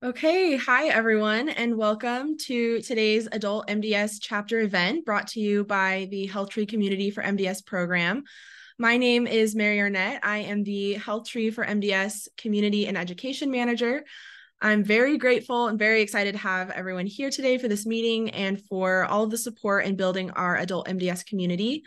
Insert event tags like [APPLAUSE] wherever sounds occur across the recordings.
Okay, hi everyone, and welcome to today's Adult MDS chapter event brought to you by the HealthTree Community for MDS program. My name is Mary Arnett. I am the HealthTree for MDS Community and Education Manager. I'm very grateful and very excited to have everyone here today for this meeting and for all of the support in building our adult MDS community.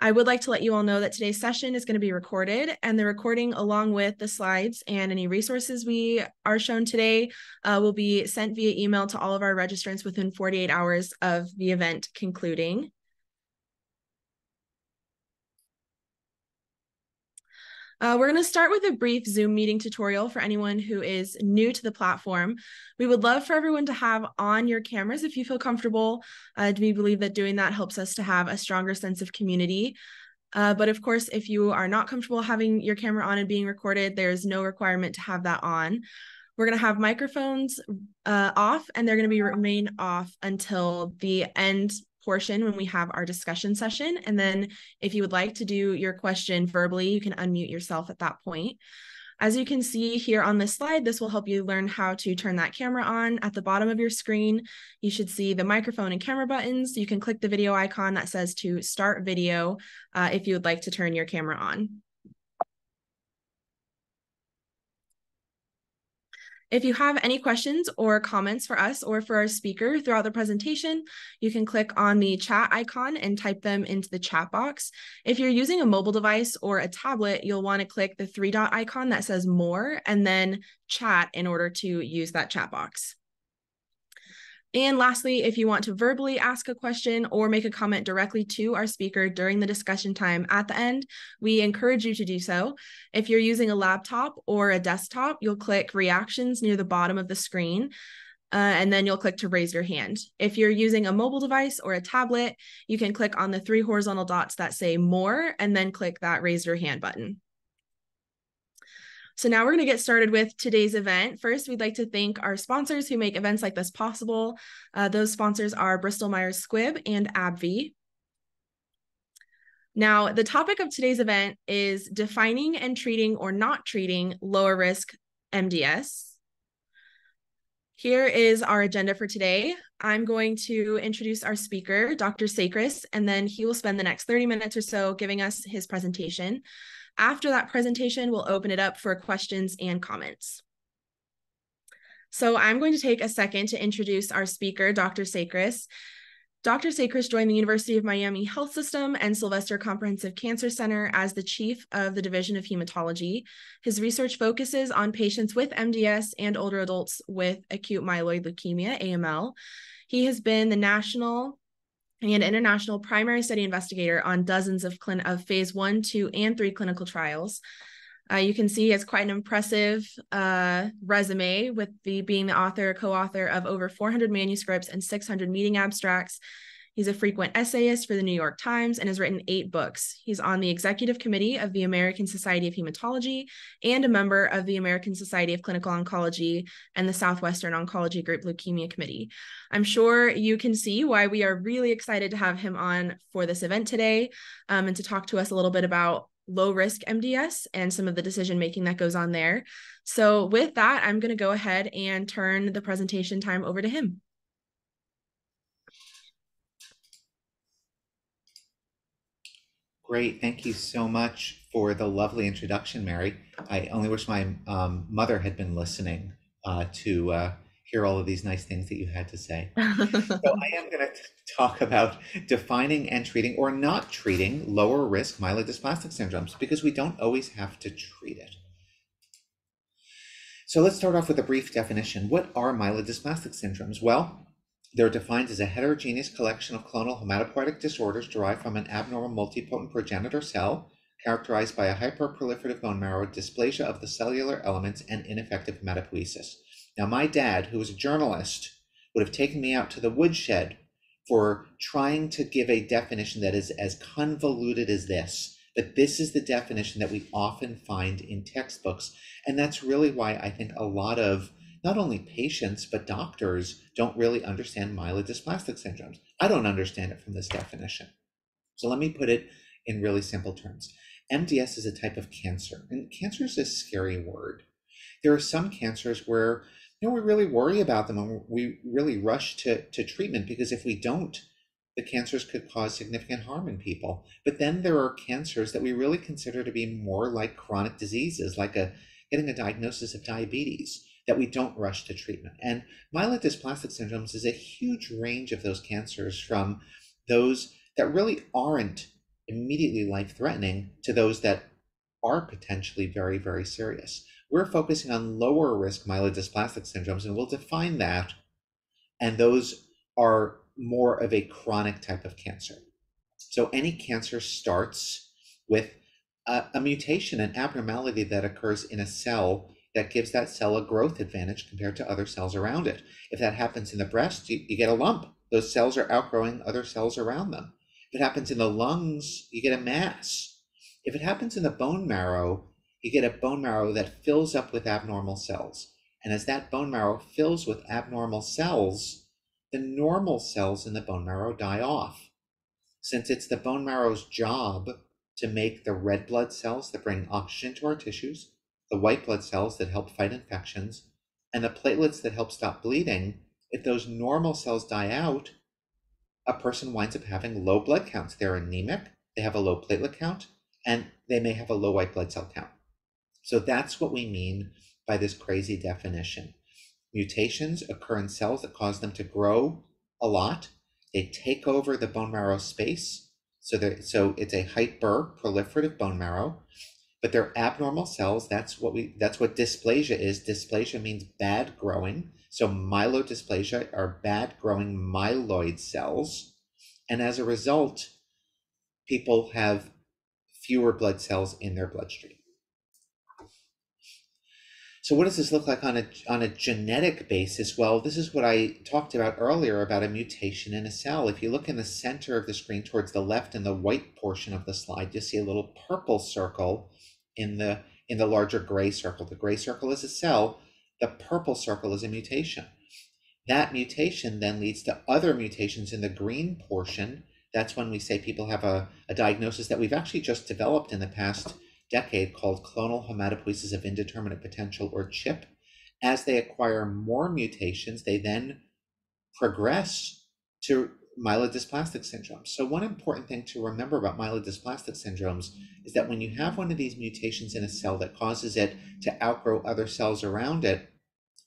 I would like to let you all know that today's session is going to be recorded and the recording along with the slides and any resources we are shown today uh, will be sent via email to all of our registrants within 48 hours of the event concluding. Uh, we're going to start with a brief Zoom meeting tutorial for anyone who is new to the platform. We would love for everyone to have on your cameras if you feel comfortable. Uh, we believe that doing that helps us to have a stronger sense of community. Uh, but of course, if you are not comfortable having your camera on and being recorded, there's no requirement to have that on. We're going to have microphones uh, off and they're going to be remain off until the end portion when we have our discussion session. And then if you would like to do your question verbally, you can unmute yourself at that point. As you can see here on this slide, this will help you learn how to turn that camera on. At the bottom of your screen, you should see the microphone and camera buttons. You can click the video icon that says to start video uh, if you would like to turn your camera on. If you have any questions or comments for us or for our speaker throughout the presentation, you can click on the chat icon and type them into the chat box. If you're using a mobile device or a tablet, you'll want to click the three dot icon that says more and then chat in order to use that chat box. And lastly, if you want to verbally ask a question or make a comment directly to our speaker during the discussion time at the end, we encourage you to do so. If you're using a laptop or a desktop, you'll click reactions near the bottom of the screen. Uh, and then you'll click to raise your hand. If you're using a mobile device or a tablet, you can click on the three horizontal dots that say more and then click that raise your hand button. So now we're going to get started with today's event. First, we'd like to thank our sponsors who make events like this possible. Uh, those sponsors are Bristol Myers Squibb and AbbVie. Now, the topic of today's event is defining and treating or not treating lower risk MDS. Here is our agenda for today. I'm going to introduce our speaker, Dr. Sekeres, and then he will spend the next 30 minutes or so giving us his presentation. After that presentation, we'll open it up for questions and comments. So I'm going to take a second to introduce our speaker, Dr. Sekeres. Dr. Sekeres joined the University of Miami Health System and Sylvester Comprehensive Cancer Center as the chief of the Division of Hematology. His research focuses on patients with MDS and older adults with acute myeloid leukemia, AML. He has been the national and international primary study investigator on dozens of, of phase one, two, and three clinical trials. Uh, you can see has quite an impressive uh, resume with the being the author, co-author of over 400 manuscripts and 600 meeting abstracts. He's a frequent essayist for the New York Times and has written eight books. He's on the executive committee of the American Society of Hematology and a member of the American Society of Clinical Oncology and the Southwestern Oncology Group Leukemia Committee. I'm sure you can see why we are really excited to have him on for this event today um, and to talk to us a little bit about low risk MDS and some of the decision making that goes on there. So, with that, I'm going to go ahead and turn the presentation time over to him. Great. Thank you so much for the lovely introduction, Mary. I only wish my um, mother had been listening uh, to uh, hear all of these nice things that you had to say. [LAUGHS] so I am going to talk about defining and treating or not treating lower risk myelodysplastic syndromes because we don't always have to treat it. So let's start off with a brief definition. What are myelodysplastic syndromes? Well, they're defined as a heterogeneous collection of clonal hematopoietic disorders derived from an abnormal multipotent progenitor cell characterized by a hyperproliferative bone marrow, dysplasia of the cellular elements, and ineffective hematopoiesis. Now, my dad, who was a journalist, would have taken me out to the woodshed for trying to give a definition that is as convoluted as this. But this is the definition that we often find in textbooks. And that's really why I think a lot of not only patients, but doctors don't really understand myelodysplastic syndromes. I don't understand it from this definition. So let me put it in really simple terms. MDS is a type of cancer, and cancer is a scary word. There are some cancers where you know, we really worry about them and we really rush to, to treatment because if we don't, the cancers could cause significant harm in people. But then there are cancers that we really consider to be more like chronic diseases, like a getting a diagnosis of diabetes, that we don't rush to treatment. And myelodysplastic syndromes is a huge range of those cancers from those that really aren't immediately life threatening to those that are potentially very, very serious. We're focusing on lower risk myelodysplastic syndromes, and we'll define that. And those are more of a chronic type of cancer. So any cancer starts with a, a, mutation, an abnormality that occurs in a cell that gives that cell a growth advantage compared to other cells around it. If that happens in the breast, you, you get a lump. Those cells are outgrowing other cells around them. If it happens in the lungs, you get a mass. If it happens in the bone marrow, you get a bone marrow that fills up with abnormal cells. And as that bone marrow fills with abnormal cells, the normal cells in the bone marrow die off. Since it's the bone marrow's job to make the red blood cells that bring oxygen to our tissues, the white blood cells that help fight infections, and the platelets that help stop bleeding, if those normal cells die out, a person winds up having low blood counts. They're anemic, they have a low platelet count, and they may have a low white blood cell count. So that's what we mean by this crazy definition. Mutations occur in cells that cause them to grow a lot. They take over the bone marrow space. So, so it's a hyper proliferative bone marrow, but they're abnormal cells. That's what we that's what dysplasia is. Dysplasia means bad growing. So myelodysplasia are bad growing myeloid cells. And as a result, people have fewer blood cells in their bloodstream. So what does this look like on a on a genetic basis? Well, this is what I talked about earlier about a mutation in a cell. If you look in the center of the screen towards the left in the white portion of the slide, you see a little purple circle in the in the larger gray circle. The gray circle is a cell, the purple circle is a mutation. That mutation then leads to other mutations in the green portion. That's when we say people have a, a diagnosis that we've actually just developed in the past decade called clonal hematopoiesis of indeterminate potential or CHIP. As they acquire more mutations, they then progress to myelodysplastic syndromes. So, one important thing to remember about myelodysplastic syndromes is that when you have one of these mutations in a cell that causes it to outgrow other cells around it,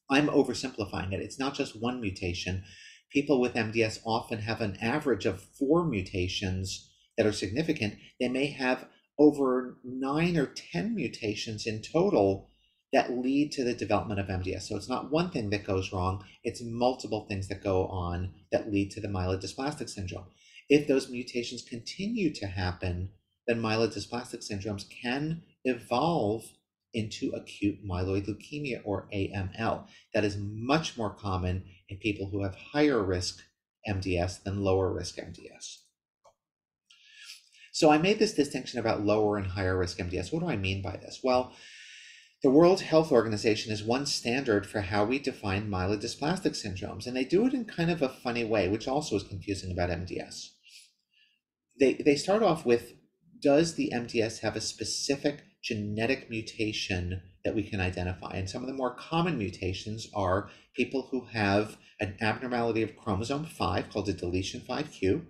I'm oversimplifying it. It's not just one mutation. People with MDS often have an average of four mutations that are significant. They may have over nine or 10 mutations in total that lead to the development of MDS. So it's not one thing that goes wrong, it's multiple things that go on that lead to the myelodysplastic syndrome. If those mutations continue to happen, then myelodysplastic syndromes can evolve into acute myeloid leukemia or AML. That is much more common in people who have higher risk MDS than lower risk MDS. So I made this distinction about lower and higher risk MDS. What do I mean by this? Well, the World Health Organization is one standard for how we define myelodysplastic syndromes, and they do it in kind of a funny way, which also is confusing about MDS. They, they start off with Does the MDS have a specific genetic mutation that we can identify? And some of the more common mutations are people who have an abnormality of chromosome 5 called a deletion 5q,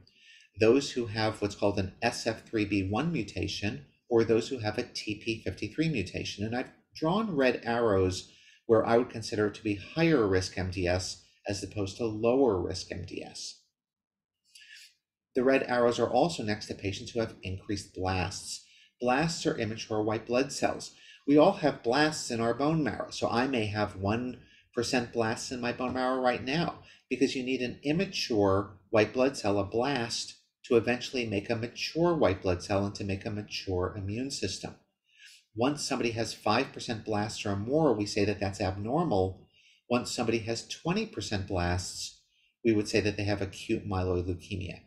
those who have what's called an SF3B1 mutation, or those who have a TP53 mutation. And I've drawn red arrows where I would consider to be higher risk MDS as opposed to lower risk MDS. The red arrows are also next to patients who have increased blasts. Blasts are immature white blood cells. We all have blasts in our bone marrow. So I may have 1% blasts in my bone marrow right now because you need an immature white blood cell, a blast, to eventually make a mature white blood cell and to make a mature immune system. Once somebody has 5% blasts or more, we say that that's abnormal. Once somebody has 20% blasts, we would say that they have acute myeloid leukemia.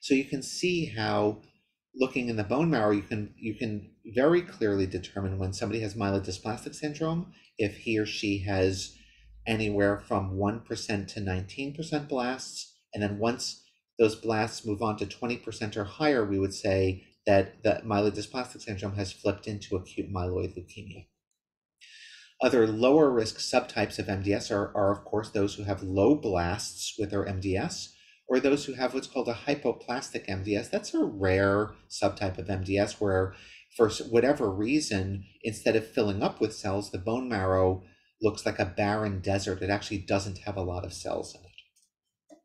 So you can see how looking in the bone marrow, you can you can very clearly determine when somebody has myelodysplastic syndrome, if he or she has anywhere from 1% to 19% blasts. And then once those blasts move on to 20% or higher, we would say that the myelodysplastic syndrome has flipped into acute myeloid leukemia. Other lower risk subtypes of MDS are, are, of course, those who have low blasts with their MDS, or those who have what's called a hypoplastic MDS. That's a rare subtype of MDS where, for whatever reason, instead of filling up with cells, the bone marrow looks like a barren desert. It actually doesn't have a lot of cells in it.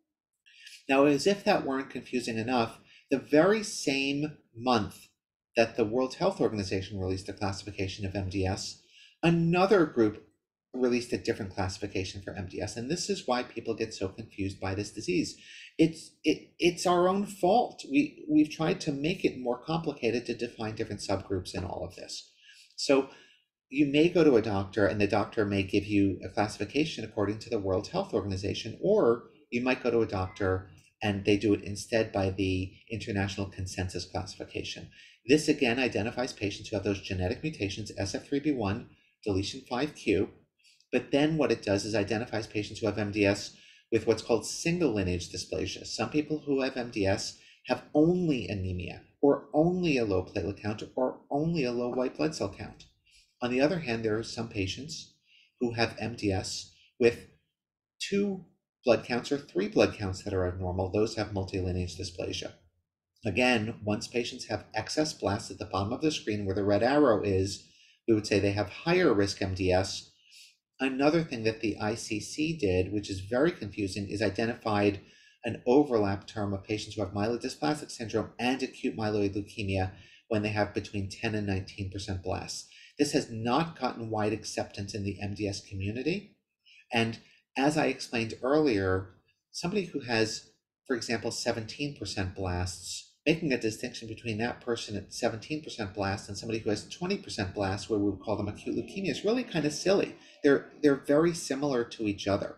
Now, as if that weren't confusing enough, the very same month that the World Health Organization released a classification of MDS, another group released a different classification for MDS. And this is why people get so confused by this disease. It's it it's our own fault. We we've tried to make it more complicated to define different subgroups in all of this. So you may go to a doctor and the doctor may give you a classification according to the World Health Organization, or you might go to a doctor and they do it instead by the International Consensus Classification. This again identifies patients who have those genetic mutations, SF3B1, deletion 5q, but then what it does is identifies patients who have MDS with what's called single lineage dysplasia. Some people who have MDS have only anemia, or only a low platelet count, or only a low white blood cell count. On the other hand, there are some patients who have MDS with two blood counts or three blood counts that are abnormal. Those have multilineage dysplasia. Again, once patients have excess blasts at the bottom of the screen where the red arrow is, we would say they have higher risk MDS. Another thing that the ICC did, which is very confusing, is identified an overlap term of patients who have myelodysplastic syndrome and acute myeloid leukemia when they have between 10 and 19% blasts. This has not gotten wide acceptance in the MDS community. And as I explained earlier, somebody who has, for example, 17% blasts, making a distinction between that person at 17% blast and somebody who has 20% blast, where we would call them acute leukemia, is really kind of silly. They're, they're very similar to each other.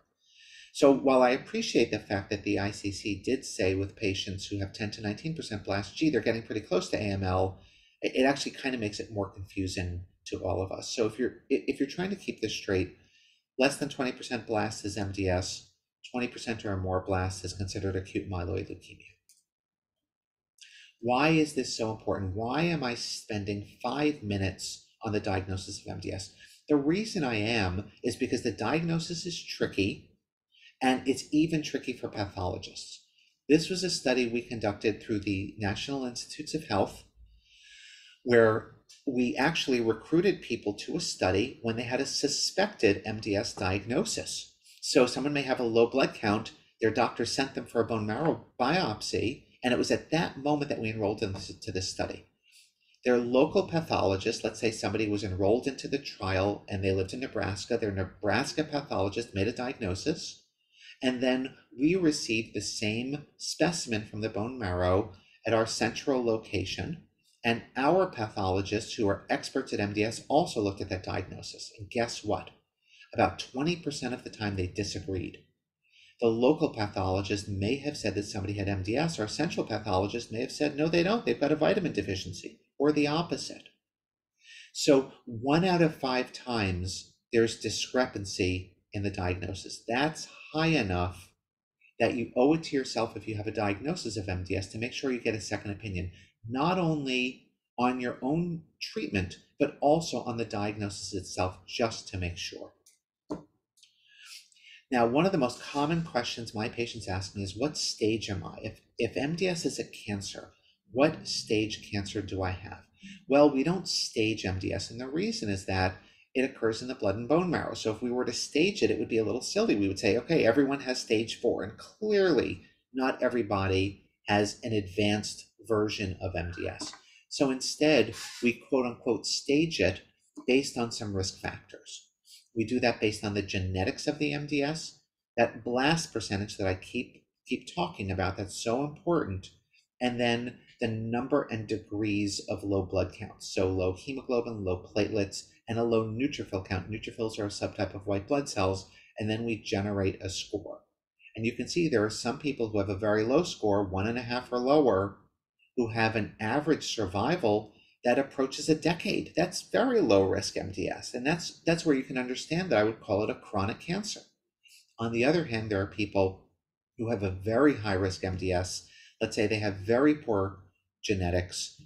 So while I appreciate the fact that the ICC did say with patients who have 10 to 19% blast, gee, they're getting pretty close to AML, it actually kind of makes it more confusing to all of us. So if you're if you're trying to keep this straight, less than 20% blast is MDS, 20% or more blast is considered acute myeloid leukemia. Why is this so important? Why am I spending five minutes on the diagnosis of MDS? The reason I am is because the diagnosis is tricky and it's even tricky for pathologists. This was a study we conducted through the National Institutes of Health where we actually recruited people to a study when they had a suspected MDS diagnosis. So someone may have a low blood count, their doctor sent them for a bone marrow biopsy, and it was at that moment that we enrolled them to this study. Their local pathologist, let's say somebody was enrolled into the trial and they lived in Nebraska, their Nebraska pathologist made a diagnosis, and then we received the same specimen from the bone marrow at our central location and our pathologists, who are experts at MDS, also looked at that diagnosis. And guess what? About 20% of the time they disagreed. The local pathologist may have said that somebody had MDS, or a central pathologist may have said, no, they don't. They've got a vitamin deficiency, or the opposite. So, one out of five times there's discrepancy in the diagnosis. That's high enough that you owe it to yourself if you have a diagnosis of MDS to make sure you get a second opinion not only on your own treatment, but also on the diagnosis itself, just to make sure. Now, one of the most common questions my patients ask me is what stage am I? If, if MDS is a cancer, what stage cancer do I have? Well, we don't stage MDS, and the reason is that it occurs in the blood and bone marrow. So if we were to stage it, it would be a little silly. We would say, okay, everyone has stage four, and clearly not everybody has an advanced version of MDS. So instead, we quote unquote stage it based on some risk factors. We do that based on the genetics of the MDS, that blast percentage that I keep keep talking about that's so important, and then the number and degrees of low blood counts. So low hemoglobin, low platelets, and a low neutrophil count. Neutrophils are a subtype of white blood cells, and then we generate a score. And you can see there are some people who have a very low score, one and a half or lower, who have an average survival that approaches a decade. That's very low risk MDS. And that's that's where you can understand that I would call it a chronic cancer. On the other hand, there are people who have a very high risk MDS. Let's say they have very poor genetics,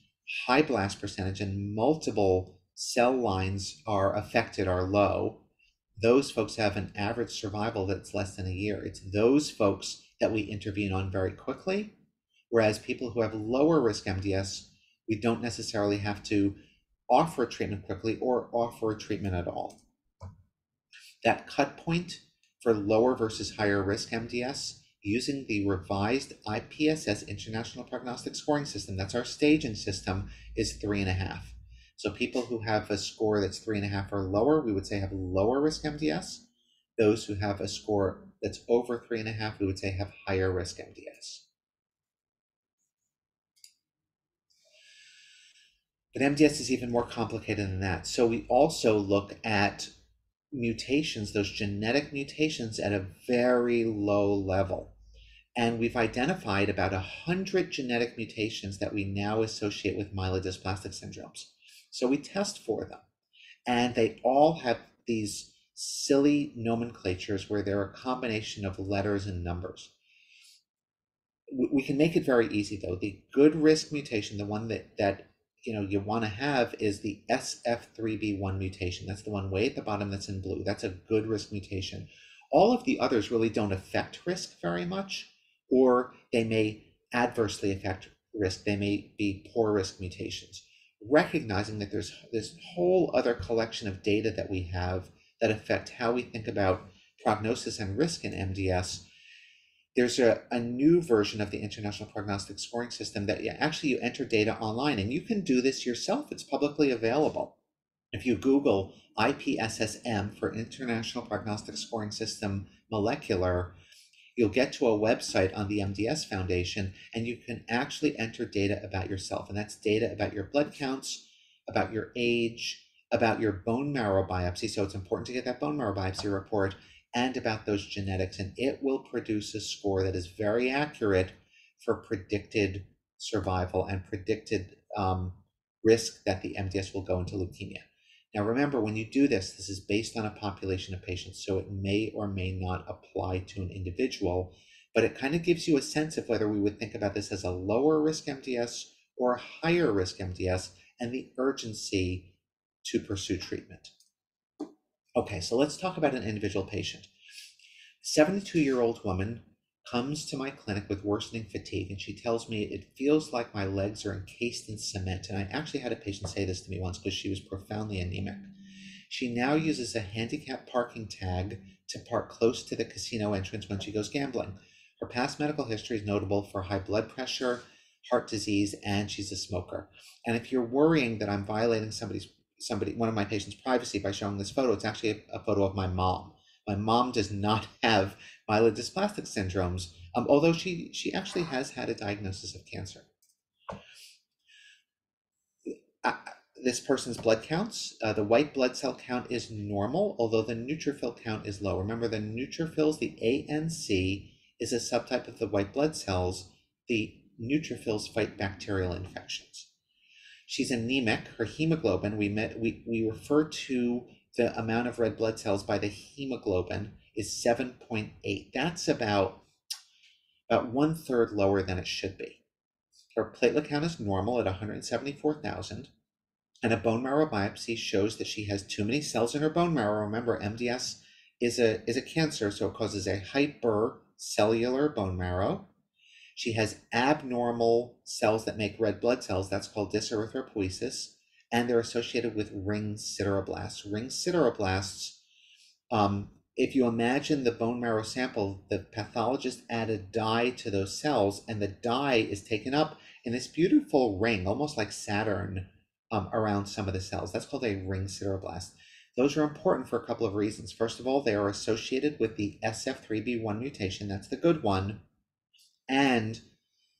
high blast percentage, and multiple cell lines are affected are low, those folks have an average survival that's less than a year. It's those folks that we intervene on very quickly. Whereas people who have lower risk MDS, we don't necessarily have to offer a treatment quickly or offer a treatment at all. That cut point for lower versus higher risk MDS using the revised IPSS International Prognostic Scoring System, that's our staging system, is three and a half. So people who have a score that's three and a half or lower, we would say have lower risk MDS. Those who have a score that's over three and a half, we would say have higher risk MDS. But MDS is even more complicated than that. So we also look at mutations, those genetic mutations at a very low level. And we've identified about 100 genetic mutations that we now associate with myelodysplastic syndromes. So we test for them. And they all have these silly nomenclatures where they're a combination of letters and numbers. We can make it very easy though. The good risk mutation, the one that, that you know you want to have is the SF3B1 mutation. That's the one way at the bottom that's in blue. That's a good risk mutation. All of the others really don't affect risk very much, or they may adversely affect risk. They may be poor risk mutations recognizing that there's this whole other collection of data that we have that affect how we think about prognosis and risk in MDS. There's a, a new version of the International Prognostic Scoring System that yeah, actually you enter data online and you can do this yourself. It's publicly available. If you Google IPSSM for International Prognostic Scoring System molecular, you'll get to a website on the MDS Foundation and you can actually enter data about yourself. And that's data about your blood counts, about your age, about your bone marrow biopsy. So it's important to get that bone marrow biopsy report and about those genetics. And it will produce a score that is very accurate for predicted survival and predicted um, risk that the MDS will go into leukemia. Now, remember, when you do this, this is based on a population of patients, so it may or may not apply to an individual, but it kind of gives you a sense of whether we would think about this as a lower risk MDS or a higher risk MDS and the urgency to pursue treatment. Okay, so let's talk about an individual patient. 72 year old woman comes to my clinic with worsening fatigue and she tells me it feels like my legs are encased in cement. And I actually had a patient say this to me once because she was profoundly anemic. She now uses a handicap parking tag to park close to the casino entrance when she goes gambling. Her past medical history is notable for high blood pressure, heart disease, and she's a smoker. And if you're worrying that I'm violating somebody's somebody one of my patients' privacy by showing this photo, it's actually a, a photo of my mom. My mom does not [LAUGHS] have myelodysplastic syndromes, um, although she, she actually has had a diagnosis of cancer. Uh, this person's blood counts, uh, the white blood cell count is normal, although the neutrophil count is low. Remember, the neutrophils, the ANC, is a subtype of the white blood cells. The neutrophils fight bacterial infections. She's anemic. Her hemoglobin, we, met, we, we refer to the amount of red blood cells by the hemoglobin is 7.8. That's about, about one third lower than it should be. Her platelet count is normal at 174,000, and a bone marrow biopsy shows that she has too many cells in her bone marrow. Remember, MDS is a, is a cancer, so it causes a hypercellular bone marrow. She has abnormal cells that make red blood cells. That's called dyserythropoiesis and they're associated with ring sideroblasts. Ring sideroblasts, um, if you imagine the bone marrow sample, the pathologist added dye to those cells, and the dye is taken up in this beautiful ring, almost like Saturn, um, around some of the cells. That's called a ring sideroblast. Those are important for a couple of reasons. First of all, they are associated with the SF3B1 mutation, that's the good one, and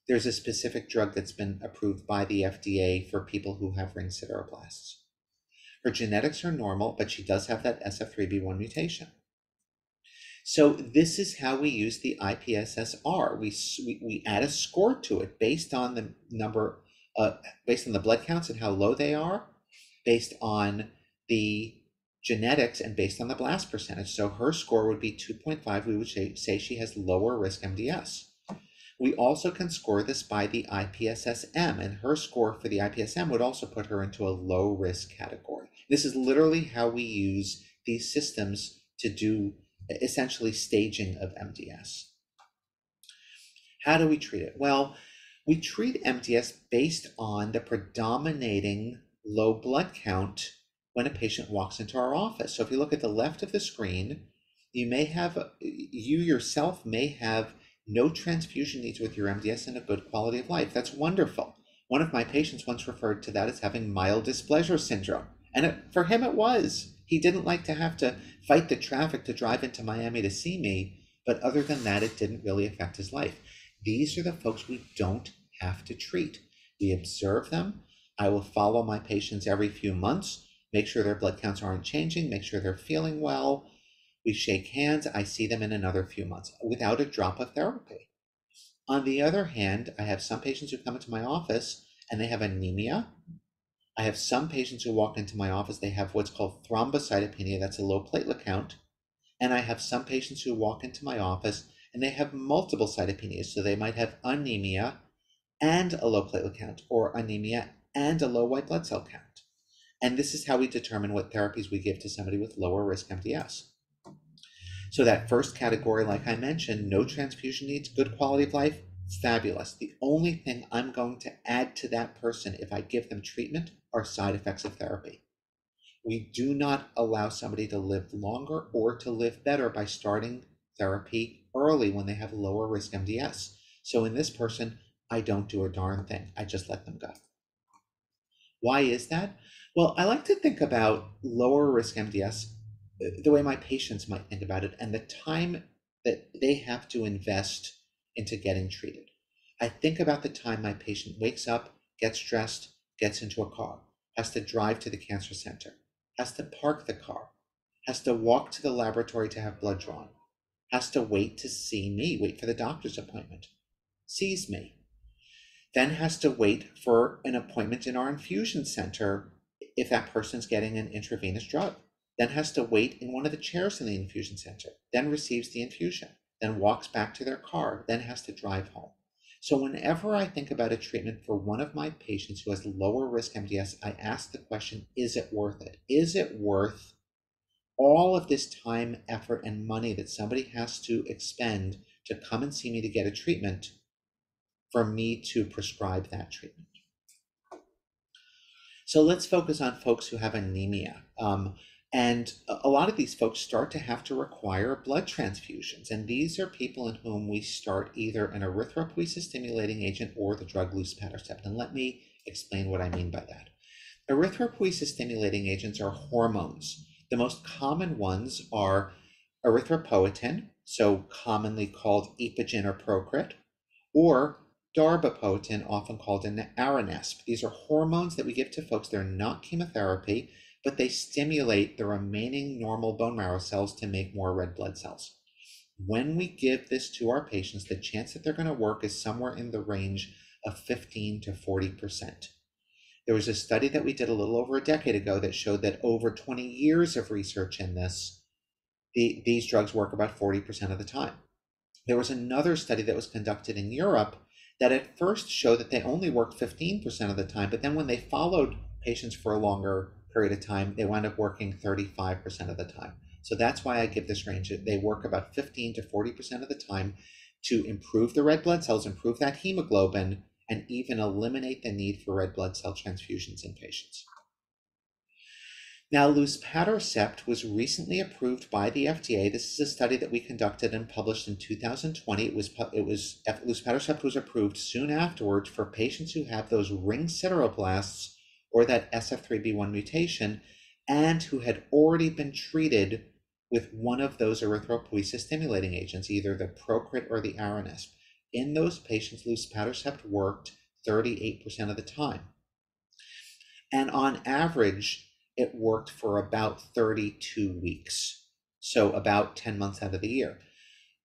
there's a specific drug that's been approved by the FDA for people who have ring sideroblasts. Her genetics are normal, but she does have that SF3B1 mutation. So this is how we use the IPSSR. We, we, we add a score to it based on the number, uh, based on the blood counts and how low they are, based on the genetics and based on the blast percentage. So her score would be 2.5. We would say, say she has lower risk MDS. We also can score this by the IPSSM, and her score for the IPSM would also put her into a low risk category. This is literally how we use these systems to do essentially staging of MDS. How do we treat it? Well, we treat MDS based on the predominating low blood count when a patient walks into our office. So if you look at the left of the screen, you may have, you yourself may have no transfusion needs with your MDS and a good quality of life. That's wonderful. One of my patients once referred to that as having mild displeasure syndrome. And it, for him, it was. He didn't like to have to fight the traffic to drive into Miami to see me. But other than that, it didn't really affect his life. These are the folks we don't have to treat. We observe them. I will follow my patients every few months, make sure their blood counts aren't changing, make sure they're feeling well. We shake hands. I see them in another few months without a drop of therapy. On the other hand, I have some patients who come into my office and they have anemia. I have some patients who walk into my office, they have what's called thrombocytopenia, that's a low platelet count. And I have some patients who walk into my office and they have multiple cytopenias. So they might have anemia and a low platelet count, or anemia and a low white blood cell count. And this is how we determine what therapies we give to somebody with lower risk MDS. So that first category, like I mentioned, no transfusion needs, good quality of life, fabulous. The only thing I'm going to add to that person if I give them treatment are side effects of therapy. We do not allow somebody to live longer or to live better by starting therapy early when they have lower risk MDS. So in this person, I don't do a darn thing. I just let them go. Why is that? Well, I like to think about lower risk MDS the way my patients might think about it and the time that they have to invest into getting treated. I think about the time my patient wakes up, gets dressed, gets into a car, has to drive to the cancer center, has to park the car, has to walk to the laboratory to have blood drawn, has to wait to see me, wait for the doctor's appointment, sees me, then has to wait for an appointment in our infusion center if that person's getting an intravenous drug then has to wait in one of the chairs in the infusion center, then receives the infusion, then walks back to their car, then has to drive home. So, whenever I think about a treatment for one of my patients who has lower risk MDS, I ask the question is it worth it? Is it worth all of this time, effort, and money that somebody has to expend to come and see me to get a treatment for me to prescribe that treatment? So, let's focus on folks who have anemia. Um, and a lot of these folks start to have to require blood transfusions. And these are people in whom we start either an erythropoiesis stimulating agent or the drug luspatercept. And let me explain what I mean by that. Erythropoiesis stimulating agents are hormones. The most common ones are erythropoietin, so commonly called epogen or procrit, or darbepoetin, often called an aranesp. These are hormones that we give to folks. They're not chemotherapy but they stimulate the remaining normal bone marrow cells to make more red blood cells. When we give this to our patients, the chance that they're going to work is somewhere in the range of 15 to 40%. There was a study that we did a little over a decade ago that showed that over 20 years of research in this, the, these drugs work about 40% of the time. There was another study that was conducted in Europe that at first showed that they only worked 15% of the time, but then when they followed patients for a longer period of time, they wind up working 35% of the time. So that's why I give this range. They work about 15 to 40% of the time to improve the red blood cells, improve that hemoglobin, and even eliminate the need for red blood cell transfusions in patients. Now, luspatercept was recently approved by the FDA. This is a study that we conducted and published in 2020. It was it was luspatercept was approved soon afterwards for patients who have those ring sideroblasts or that SF3B1 mutation and who had already been treated with one of those erythropoiesis stimulating agents, either the Procrit or the Aranesp. In those patients, luspatercept worked 38% of the time. And on average, it worked for about 32 weeks, so about 10 months out of the year.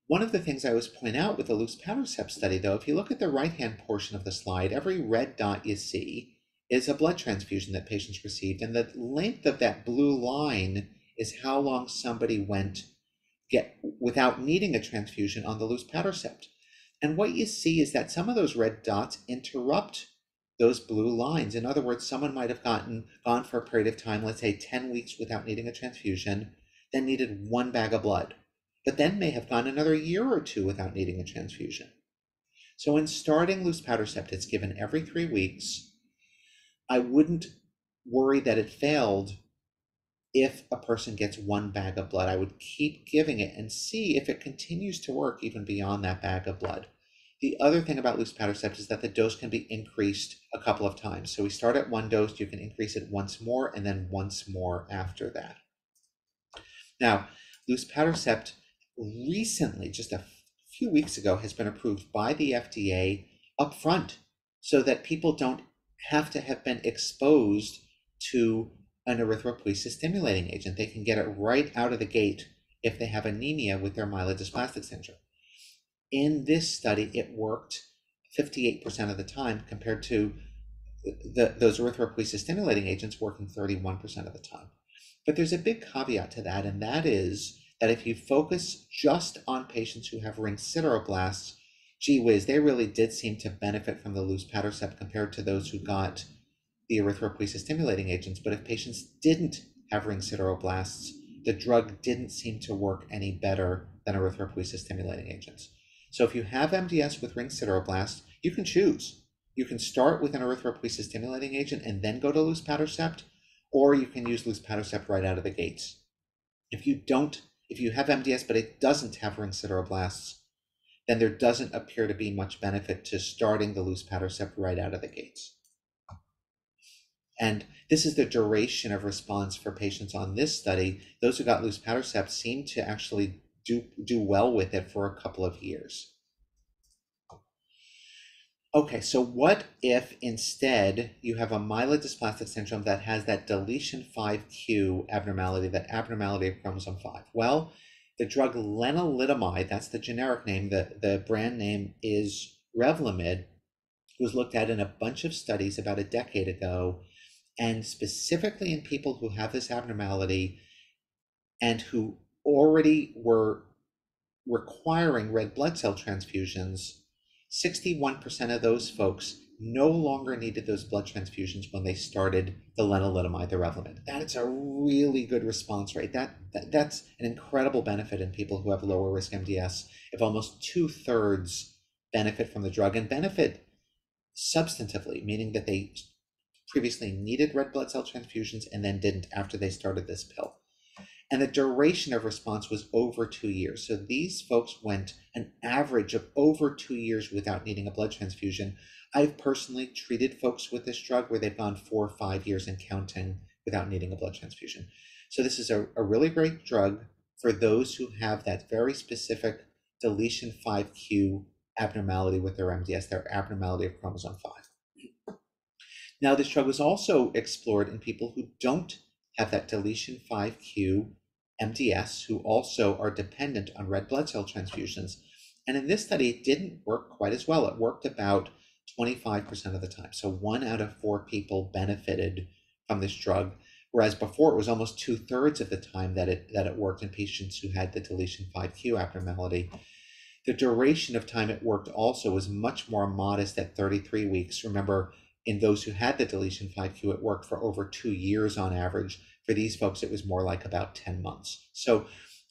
One of the things I always point out with the luspatercept study, though, if you look at the right-hand portion of the slide, every red dot you see is a blood transfusion that patients received. And the length of that blue line is how long somebody went get without needing a transfusion on the loose. luspatercept. And what you see is that some of those red dots interrupt those blue lines. In other words, someone might have gotten gone for a period of time, let's say 10 weeks without needing a transfusion, then needed one bag of blood, but then may have gone another year or two without needing a transfusion. So in starting loose luspatercept, it's given every three weeks. I wouldn't worry that it failed if a person gets one bag of blood. I would keep giving it and see if it continues to work even beyond that bag of blood. The other thing about luspatercept is that the dose can be increased a couple of times. So we start at one dose, you can increase it once more, and then once more after that. Now, luspatercept recently, just a few weeks ago, has been approved by the FDA upfront so that people don't have to have been exposed to an erythropoiesis stimulating agent. They can get it right out of the gate if they have anemia with their myelodysplastic syndrome in this study, it worked 58% of the time compared to the, those erythropoiesis stimulating agents working 31% of the time. But there's a big caveat to that, and that is that if you focus just on patients who have ring sideroblasts, gee whiz, they really did seem to benefit from the loose luspatercept compared to those who got the erythropoiesis stimulating agents. But if patients didn't have ring sideroblasts, the drug didn't seem to work any better than erythropoiesis stimulating agents. So if you have MDS with ring sideroblasts, you can choose. You can start with an erythropoiesis stimulating agent and then go to loose luspatercept, or you can use luspatercept right out of the gates. If you don't, if you have MDS but it doesn't have ring sideroblasts, then there doesn't appear to be much benefit to starting the luspatercept right out of the gates. And this is the duration of response for patients on this study. Those who got luspatercept seem to actually do, do well with it for a couple of years. Okay, so what if instead you have a myelodysplastic syndrome that has that deletion 5q abnormality, that abnormality of chromosome 5? Well, the drug lenalidomide, that's the generic name, the, the brand name is Revlimid, was looked at in a bunch of studies about a decade ago, and specifically in people who have this abnormality and who already were requiring red blood cell transfusions, 61% of those folks no longer needed those blood transfusions when they started the lenalidomide, the Revlimid. That is a really good response rate. That, that that's an incredible benefit in people who have lower risk MDS. If almost two thirds benefit from the drug and benefit substantively, meaning that they previously needed red blood cell transfusions and then didn't after they started this pill and the duration of response was over two years. So these folks went an average of over two years without needing a blood transfusion. I've personally treated folks with this drug where they've gone four or five years and counting without needing a blood transfusion. So this is a, a really great drug for those who have that very specific deletion 5q abnormality with their MDS, their abnormality of chromosome 5. Now, this drug was also explored in people who don't have that deletion 5q MDS who also are dependent on red blood cell transfusions. And in this study, it didn't work quite as well. It worked about 25% of the time. So one out of four people benefited from this drug, whereas before it was almost two thirds of the time that it that it worked in patients who had the deletion 5q abnormality. The duration of time it worked also was much more modest at 33 weeks. Remember, in those who had the deletion 5q, it worked for over two years on average. For these folks, it was more like about 10 months. So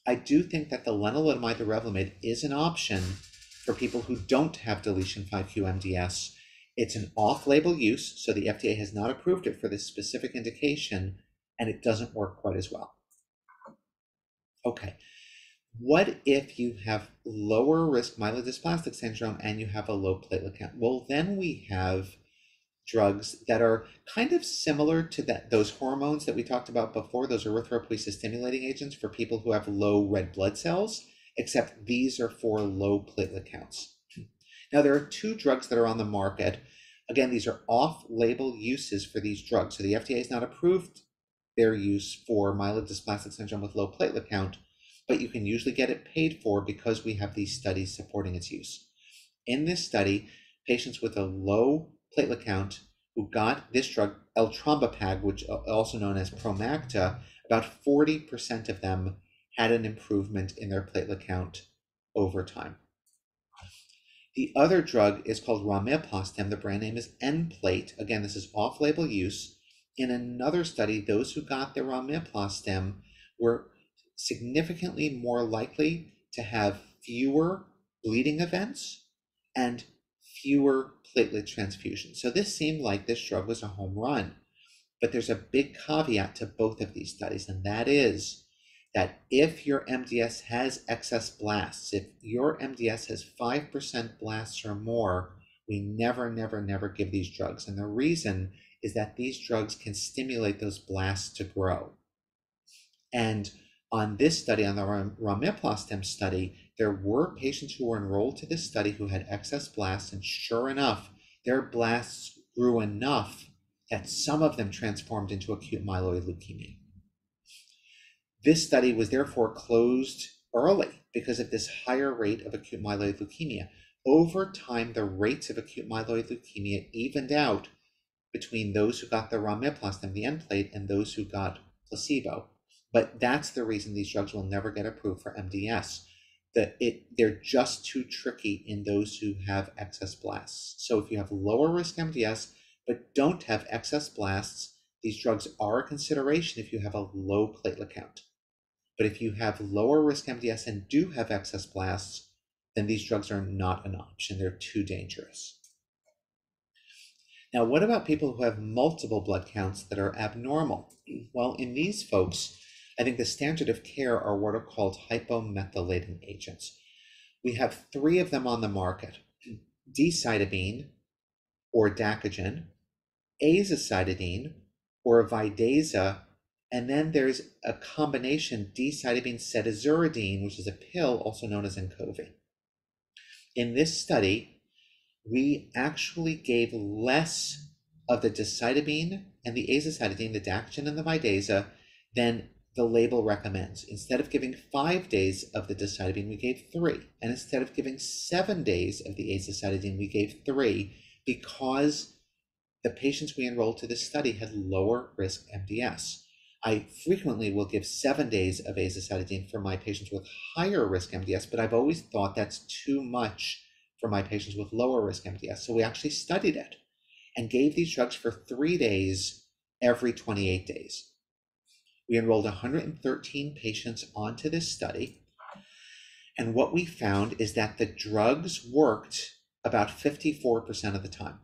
I do think that the lenalidomide, the Revlimid, is an option for people who don't have deletion 5q MDS. It's an off label use, so the FDA has not approved it for this specific indication, and it doesn't work quite as well. Okay, what if you have lower risk myelodysplastic syndrome and you have a low platelet count? Well, then we have drugs that are kind of similar to that those hormones that we talked about before, those erythropoiesis stimulating agents for people who have low red blood cells, except these are for low platelet counts. Now there are two drugs that are on the market. Again, these are off-label uses for these drugs. So the FDA has not approved their use for myelodysplastic syndrome with low platelet count, but you can usually get it paid for because we have these studies supporting its use. In this study, patients with a low platelet count who got this drug, eltrombopag, which uh, also known as Promacta, about 40% of them had an improvement in their platelet count over time. The other drug is called romiplostim. The brand name is Nplate. Again, this is off-label use. In another study, those who got the romiplostim were significantly more likely to have fewer bleeding events and fewer platelet transfusions. So this seemed like this drug was a home run. But there's a big caveat to both of these studies, and that is that if your MDS has excess blasts, if your MDS has 5% blasts or more, we never, never, never give these drugs. And the reason is that these drugs can stimulate those blasts to grow. And on this study, on the romiplostim study, there were patients who were enrolled to this study who had excess blasts, and sure enough, their blasts grew enough that some of them transformed into acute myeloid leukemia. This study was therefore closed early because of this higher rate of acute myeloid leukemia. Over time, the rates of acute myeloid leukemia evened out between those who got the romiplostim, the Nplate, and those who got placebo. But that's the reason these drugs will never get approved for MDS. That it they're just too tricky in those who have excess blasts. So if you have lower risk MDS but don't have excess blasts, these drugs are a consideration if you have a low platelet count. But if you have lower risk MDS and do have excess blasts, then these drugs are not an option. They're too dangerous. Now, what about people who have multiple blood counts that are abnormal? [CLEARS THROAT] Well, in these folks, I think the standard of care are what are called hypomethylating agents. We have three of them on the market [CLEARS THROAT] decitabine or dacogen, azacitidine or Vidaza, and then there's a combination decitabine cedazuridine, which is a pill also known as Inqovi. In this study, we actually gave less of the decitabine and the azacitidine, the Dactin and the Vidaza, than the label recommends. Instead of giving five days of the decitabine, we gave three. And instead of giving seven days of the azacitidine, we gave three because the patients we enrolled to this study had lower risk MDS. I frequently will give seven days of azacitidine for my patients with higher risk MDS, but I've always thought that's too much for my patients with lower risk MDS. So we actually studied it and gave these drugs for three days every 28 days. We enrolled 113 patients onto this study. And what we found is that the drugs worked about 54% of the time.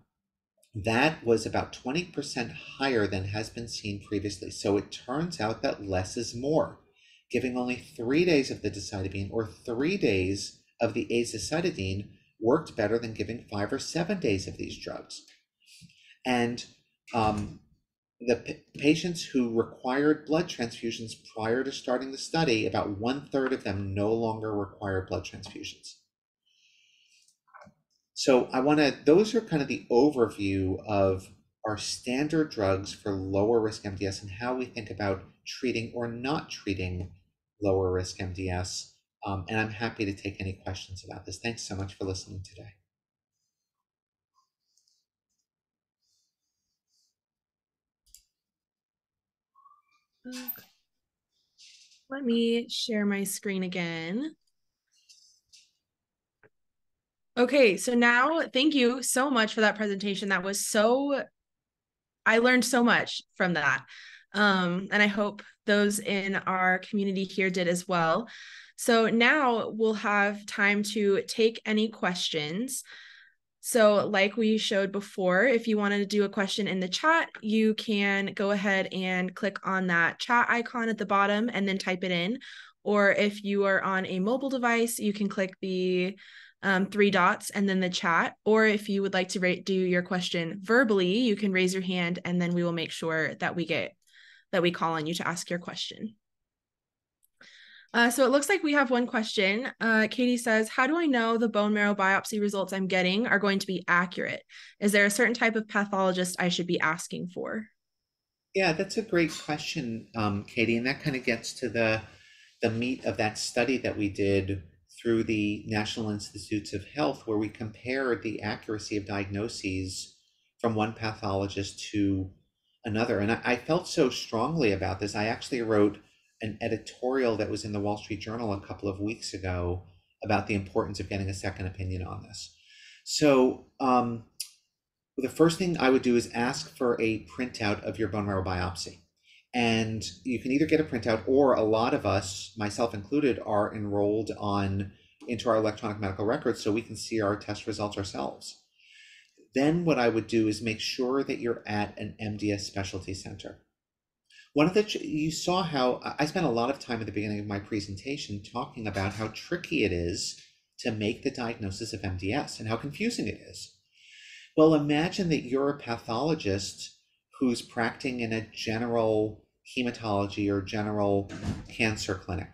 That was about 20% higher than has been seen previously. So it turns out that less is more. Giving only three days of the decitabine or three days of the azacitidine worked better than giving five or seven days of these drugs. And um, the p- patients who required blood transfusions prior to starting the study, about one third of them no longer require blood transfusions. So I want to, those are kind of the overview of our standard drugs for lower risk MDS and how we think about treating or not treating lower risk MDS. Um, and I'm happy to take any questions about this. Thanks so much for listening today. Let me share my screen again. Okay, so now thank you so much for that presentation. That was so, I learned so much from that. Um, and I hope those in our community here did as well. So now we'll have time to take any questions. So, like we showed before, if you wanted to do a question in the chat, you can go ahead and click on that chat icon at the bottom and then type it in. Or if you are on a mobile device, you can click the um, three dots and then the chat. Or if you would like to do your question verbally, you can raise your hand and then we will make sure that we get that we call on you to ask your question. Uh, so it looks like we have one question. Uh, Katie says, How do I know the bone marrow biopsy results I'm getting are going to be accurate? Is there a certain type of pathologist I should be asking for? Yeah, that's a great question, um, Katie. And that kind of gets to the, the meat of that study that we did through the National Institutes of Health, where we compared the accuracy of diagnoses from one pathologist to another. And I, I felt so strongly about this. I actually wrote an editorial that was in the Wall Street Journal a couple of weeks ago about the importance of getting a second opinion on this. So, um, the first thing I would do is ask for a printout of your bone marrow biopsy. And you can either get a printout, or a lot of us, myself included, are enrolled on into our electronic medical records so we can see our test results ourselves. Then, what I would do is make sure that you're at an MDS specialty center. One of the, you saw how I spent a lot of time at the beginning of my presentation talking about how tricky it is to make the diagnosis of MDS and how confusing it is. Well, imagine that you're a pathologist who's practicing in a general hematology or general cancer clinic.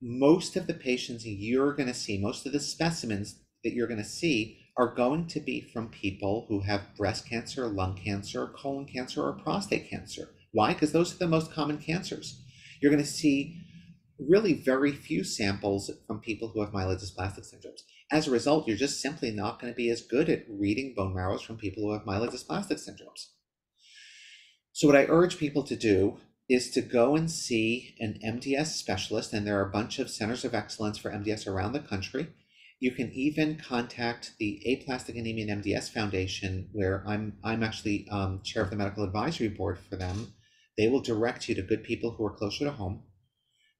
Most of the patients you're going to see, most of the specimens that you're going to see are going to be from people who have breast cancer, lung cancer, colon cancer, or prostate cancer. Why? Because those are the most common cancers. You're going to see really very few samples from people who have myelodysplastic syndromes. As a result, you're just simply not going to be as good at reading bone marrows from people who have myelodysplastic syndromes. So, what I urge people to do is to go and see an MDS specialist, and there are a bunch of centers of excellence for MDS around the country. You can even contact the Aplastic Anemia and MDS Foundation, where I'm I'm actually um, chair of the medical advisory board for them. They will direct you to good people who are closer to home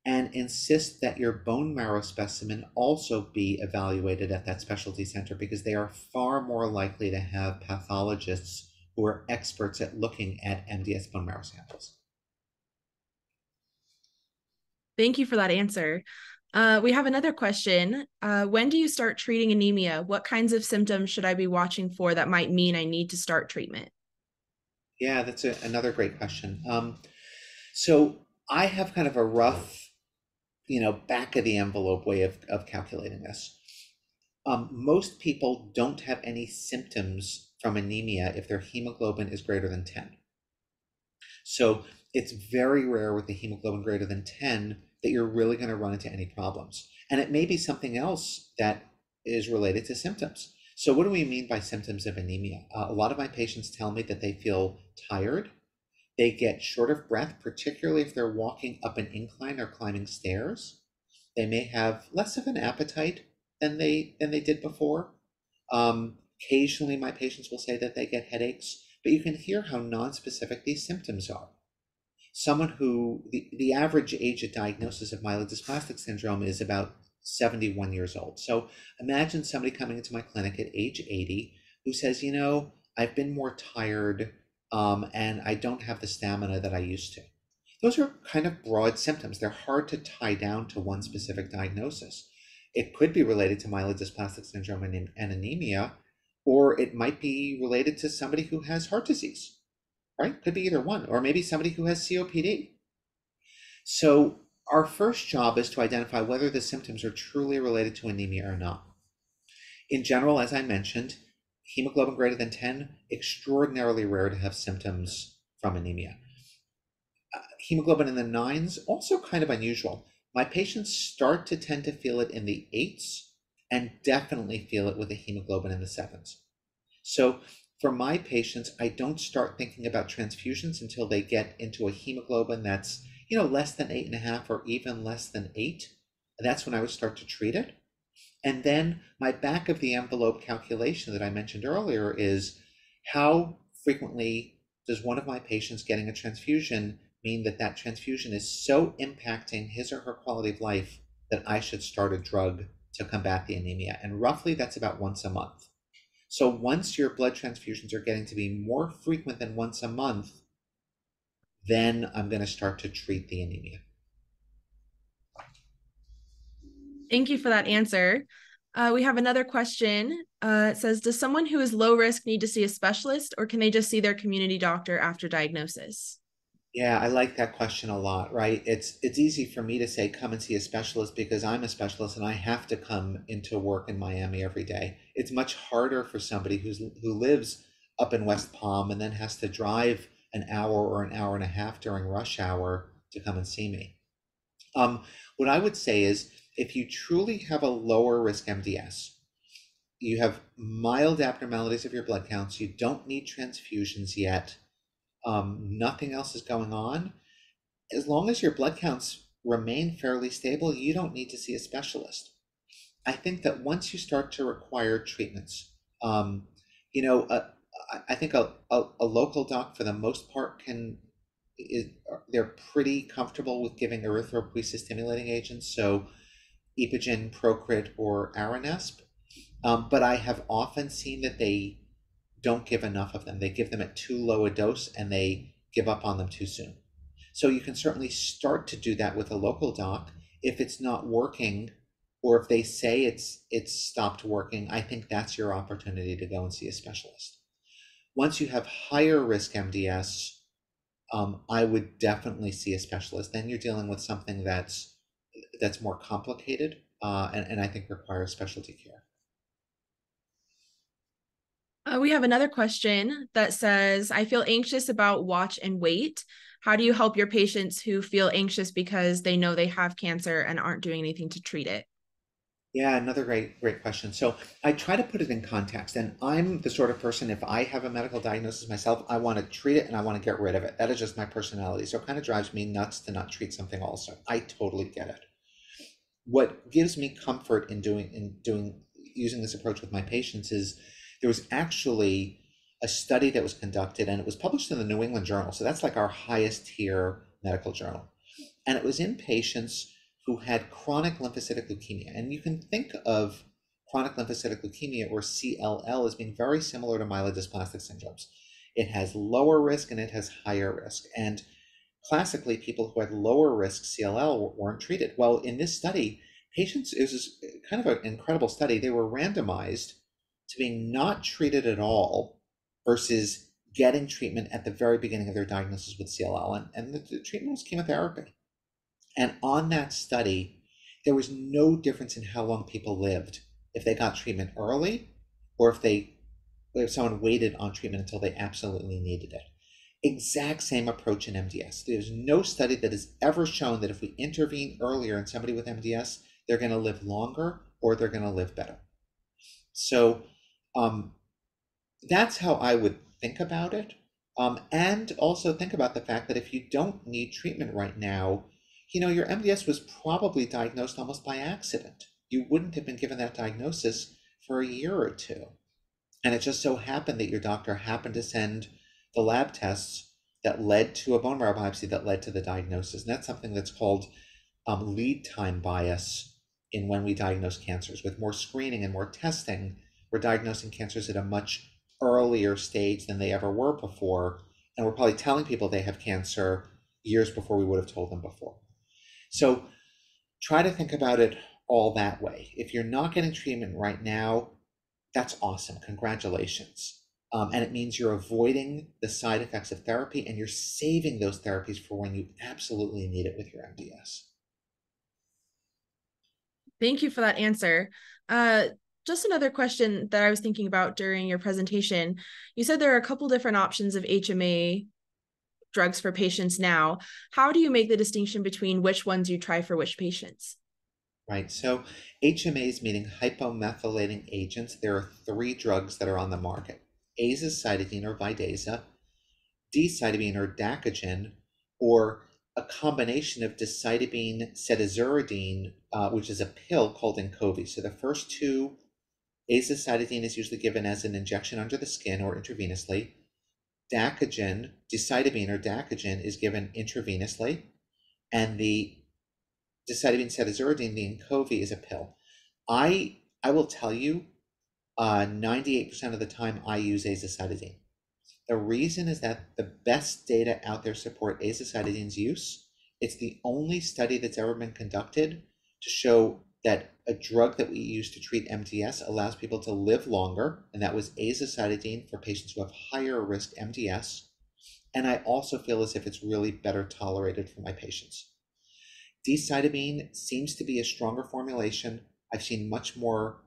and insist that your bone marrow specimen also be evaluated at that specialty center because they are far more likely to have pathologists who are experts at looking at MDS bone marrow samples. Thank you for that answer. Uh, we have another question. Uh, when do you start treating anemia? What kinds of symptoms should I be watching for that might mean I need to start treatment? Yeah, that's a, another great question. Um, so I have kind of a rough you know, back of the envelope way of, of calculating this. Um, most people don't have any symptoms from anemia if their hemoglobin is greater than 10. So it's very rare with the hemoglobin greater than 10 that you're really going to run into any problems. And it may be something else that is related to symptoms. So, what do we mean by symptoms of anemia? Uh, a lot of my patients tell me that they feel tired, they get short of breath, particularly if they're walking up an incline or climbing stairs. They may have less of an appetite than they than they did before. Um, occasionally, my patients will say that they get headaches, but you can hear how nonspecific these symptoms are. Someone who the, the average age of diagnosis of myelodysplastic syndrome is about 71 years old. So imagine somebody coming into my clinic at age 80 who says, you know, I've been more tired um, and I don't have the stamina that I used to. Those are kind of broad symptoms. They're hard to tie down to one specific diagnosis. It could be related to myelodysplastic syndrome and, and anemia, or it might be related to somebody who has heart disease, right? Could be either one, or maybe somebody who has COPD. So, our first job is to identify whether the symptoms are truly related to anemia or not. In general, as I mentioned, hemoglobin greater than 10, extraordinarily rare to have symptoms from anemia. Uh, hemoglobin in the nines, also kind of unusual. My patients start to tend to feel it in the eights and definitely feel it with a hemoglobin in the sevens. So for my patients, I don't start thinking about transfusions until they get into a hemoglobin that's, you know, less than eight and a half or even less than eight. That's when I would start to treat it. And then my back of the envelope calculation that I mentioned earlier is how frequently does one of my patients getting a transfusion mean that that transfusion is so impacting his or her quality of life that I should start a drug to combat the anemia? And roughly that's about once a month. So once your blood transfusions are getting to be more frequent than once a month, then I'm going to start to treat the anemia. Thank you for that answer. Uh, we have another question. Uh, it says, does someone who is low risk need to see a specialist or can they just see their community doctor after diagnosis? Yeah, I like that question a lot, right? It's it's easy for me to say come and see a specialist because I'm a specialist and I have to come into work in Miami every day. It's much harder for somebody who's who lives up in West Palm and then has to drive an hour or an hour and a half during rush hour to come and see me. Um, what I would say is if you truly have a lower risk MDS, you have mild abnormalities of your blood counts, you don't need transfusions yet, um, nothing else is going on, as long as your blood counts remain fairly stable, you don't need to see a specialist. I think that once you start to require treatments, um, you know, uh, I think a, a, a, local doc for the most part can is, they're pretty comfortable with giving erythropoiesis stimulating agents, so Epogen, Procrit, or Aranesp. Um, but I have often seen that they don't give enough of them. They give them at too low a dose and they give up on them too soon. So you can certainly start to do that with a local doc. If it's not working, or if they say it's it's stopped working, I think that's your opportunity to go and see a specialist. Once you have higher risk MDS, um, I would definitely see a specialist. Then you're dealing with something that's that's more complicated uh, and, and I think requires specialty care. Uh, we have another question that says, I feel anxious about watch and wait. How do you help your patients who feel anxious because they know they have cancer and aren't doing anything to treat it? Yeah, another great, great question. So I try to put it in context, and I'm the sort of person, if I have a medical diagnosis myself, I want to treat it and I want to get rid of it. That is just my personality. So it kind of drives me nuts to not treat something also. I totally get it. What gives me comfort in doing in doing using this approach with my patients is there was actually a study that was conducted and it was published in the New England Journal. So that's like our highest tier medical journal. And it was in patients who had chronic lymphocytic leukemia. And you can think of chronic lymphocytic leukemia or CLL as being very similar to myelodysplastic syndromes. It has lower risk and it has higher risk. And classically, people who had lower risk CLL weren't treated. Well, in this study, patients, it was uh, kind of an incredible study. They were randomized to being not treated at all versus getting treatment at the very beginning of their diagnosis with CLL. And, and the, the treatment was chemotherapy. And on that study, there was no difference in how long people lived if they got treatment early or if they if someone waited on treatment until they absolutely needed it. Exact same approach in MDS. There's no study that has ever shown that if we intervene earlier in somebody with MDS, they're going to live longer or they're going to live better. So um, that's how I would think about it. Um, and also think about the fact that if you don't need treatment right now, you know, your MDS was probably diagnosed almost by accident. You wouldn't have been given that diagnosis for a year or two. And it just so happened that your doctor happened to send the lab tests that led to a bone marrow biopsy that led to the diagnosis. And that's something that's called um, lead time bias in when we diagnose cancers. With more screening and more testing, we're diagnosing cancers at a much earlier stage than they ever were before. And we're probably telling people they have cancer years before we would have told them before. So try to think about it all that way. If you're not getting treatment right now, that's awesome. Congratulations. Um, and it means you're avoiding the side effects of therapy and you're saving those therapies for when you absolutely need it with your MDS. Thank you for that answer. Uh, just another question that I was thinking about during your presentation. You said there are a couple different options of HMA drugs for patients now. How do you make the distinction between which ones you try for which patients? Right. So HMAs meaning hypomethylating agents. There are three drugs that are on the market: azacitidine or Vidaza, decitabine or Dacogen, or a combination of decitabine, cedazuridine, uh, which is a pill called Inqovi. So the first two, azacitidine is usually given as an injection under the skin or intravenously. Dacogen, decitabine or Dacogen is given intravenously, and the decitabine cedazuridine, the Inqovi, is a pill. I I will tell you, uh, 98% of the time I use azacitidine. The reason is that the best data out there support azacitidine's use. It's the only study that's ever been conducted to show that a drug that we use to treat MDS allows people to live longer, and that was azacitidine for patients who have higher risk MDS. And I also feel as if it's really better tolerated for my patients. Decitabine seems to be a stronger formulation. I've seen much more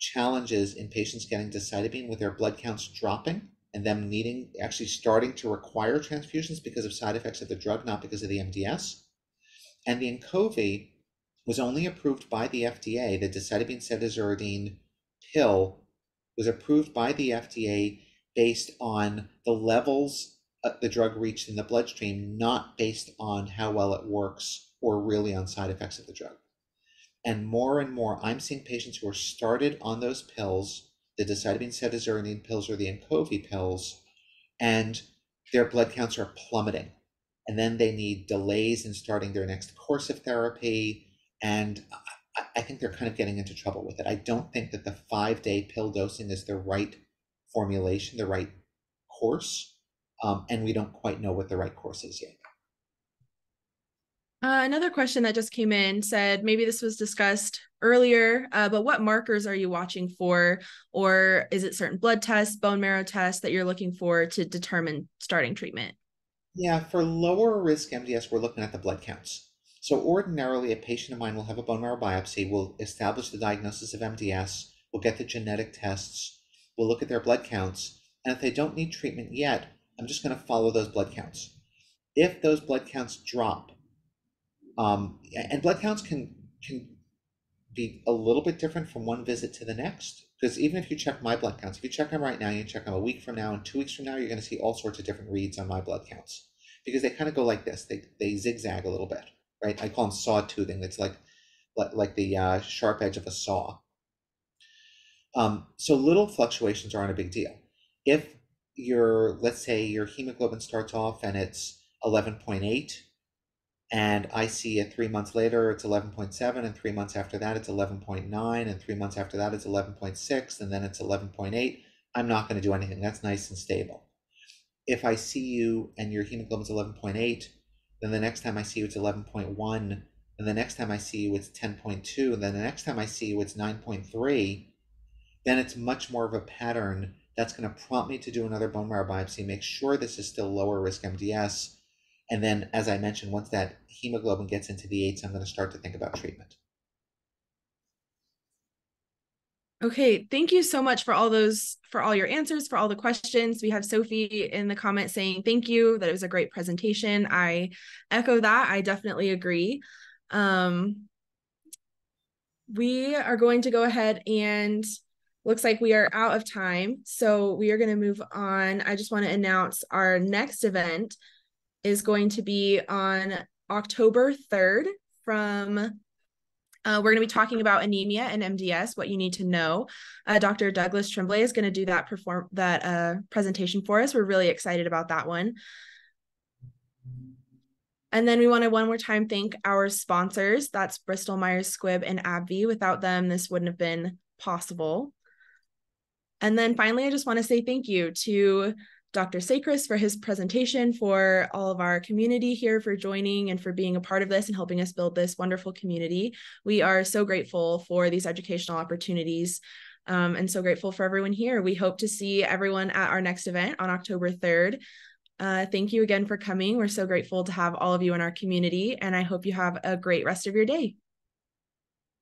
challenges in patients getting decitabine with their blood counts dropping and them needing actually starting to require transfusions because of side effects of the drug, not because of the MDS. And the Inqovi was only approved by the FDA. The decitabine cedazuridine pill was approved by the FDA based on the levels uh, the drug reached in the bloodstream, not based on how well it works or really on side effects of the drug. And more and more, I'm seeing patients who are started on those pills, the decitabine cedazuridine pills or the Inqovi pills, and their blood counts are plummeting. And then they need delays in starting their next course of therapy. And I, think they're kind of getting into trouble with it. I don't think that the five day pill dosing is the right formulation, the right course. Um, and we don't quite know what the right course is yet. Uh, another question that just came in said maybe this was discussed earlier, uh, but what markers are you watching for? Or is it certain blood tests, bone marrow tests that you're looking for to determine starting treatment? Yeah, for lower risk MDS, we're looking at the blood counts. So ordinarily, a patient of mine will have a bone marrow biopsy, we'll establish the diagnosis of MDS, we'll get the genetic tests, we'll look at their blood counts, and if they don't need treatment yet, I'm just going to follow those blood counts. If those blood counts drop, um, and blood counts can can be a little bit different from one visit to the next. Because even if you check my blood counts, if you check them right now, you check them a week from now and two weeks from now, you're going to see all sorts of different reads on my blood counts because they kind of go like this. They they zigzag a little bit, right? I call them sawtoothing. It's like like, like the uh, sharp edge of a saw. Um, so little fluctuations aren't a big deal. If your let's say your hemoglobin starts off and it's 11.8 and I see it three months later, it's 11.7, and three months after that, it's 11.9, and three months after that, it's 11.6, and then it's 11.8. I'm not going to do anything. That's nice and stable. If I see you and your hemoglobin's 11.8, then the next time I see you, it's 11.1, and the next time I see you, it's 10.2, and then the next time I see you, it's 9.3, then it's much more of a pattern that's going to prompt me to do another bone marrow biopsy, make sure this is still lower risk MDS, and then, as I mentioned, once that hemoglobin gets into the eights, I'm going to start to think about treatment. Okay, thank you so much for all those, for all your answers, for all the questions. We have Sophie in the comment saying thank you, that it was a great presentation. I echo that. I definitely agree. Um, we are going to go ahead and looks like we are out of time. So we are going to move on. I just want to announce our next event is going to be on October 3rd from uh, we're going to be talking about anemia and MDS, what you need to know. Uh, Dr. Douglas Tremblay is going to do that perform that uh, presentation for us. We're really excited about that one. And then we want to one more time thank our sponsors. That's Bristol Myers Squibb and AbbVie. Without them, this wouldn't have been possible. And then finally, I just want to say thank you to Dr. Sekeres for his presentation, for all of our community here for joining and for being a part of this and helping us build this wonderful community. We are so grateful for these educational opportunities um, and so grateful for everyone here. We hope to see everyone at our next event on October 3rd. Uh, thank you again for coming. We're so grateful to have all of you in our community, and I hope you have a great rest of your day.